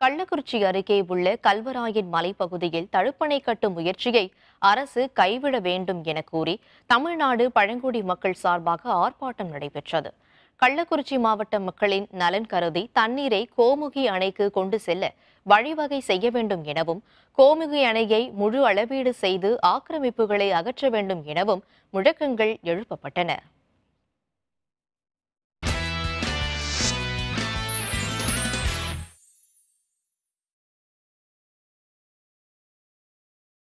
கள்ளக்குறிச்சி அருகே உள்ள கல்வராயன் மலைப்பகுதியில் தடுப்பணை கட்டும் முயற்சியை அரசு கைவிட வேண்டும் என கூறி தமிழ்நாடு பழங்குடி மக்கள் சார்பாக ஆர்ப்பாட்டம் நடைபெற்றது. கள்ளக்குறிச்சி மாவட்ட மக்களின் நலன் கருதி தண்ணீரை கோமுகி அணைக்கு கொண்டு செல்ல வழிவகை செய்ய வேண்டும் எனவும் கோமுகி அணையை முழு அளவீடு செய்து ஆக்கிரமிப்புகளை அகற்ற வேண்டும் எனவும் முழக்கங்கள் எழுப்பப்பட்டன.